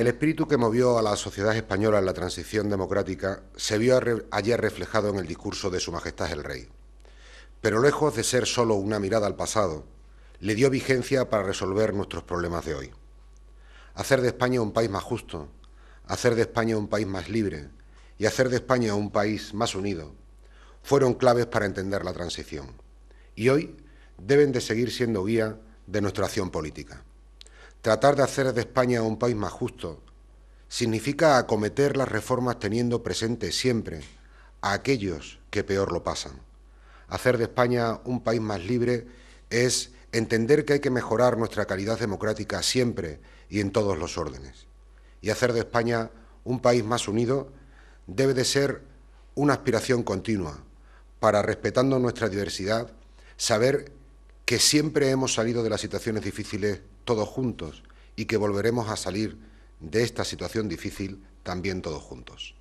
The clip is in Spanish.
El espíritu que movió a la sociedad española en la transición democrática se vio ayer reflejado en el discurso de Su Majestad el Rey. Pero lejos de ser solo una mirada al pasado, le dio vigencia para resolver nuestros problemas de hoy. Hacer de España un país más justo, hacer de España un país más libre y hacer de España un país más unido fueron claves para entender la transición. Y hoy deben de seguir siendo guía de nuestra acción política. Tratar de hacer de España un país más justo significa acometer las reformas teniendo presente siempre a aquellos que peor lo pasan. Hacer de España un país más libre es entender que hay que mejorar nuestra calidad democrática siempre y en todos los órdenes. Y hacer de España un país más unido debe de ser una aspiración continua para, respetando nuestra diversidad, saber que siempre hemos salido de las situaciones difíciles todos juntos y que volveremos a salir de esta situación difícil también todos juntos.